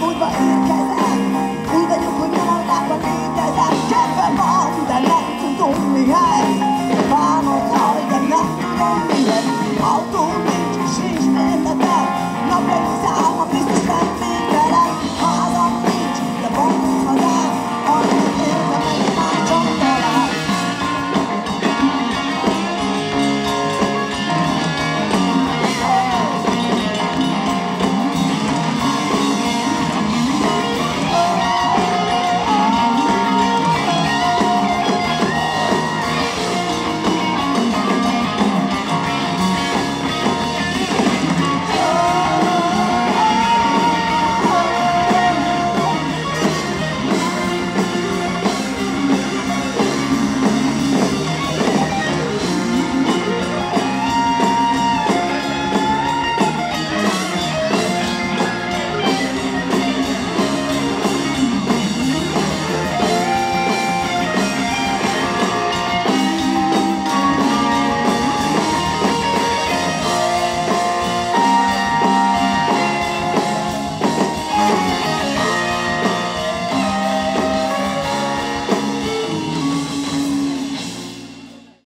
vui vậy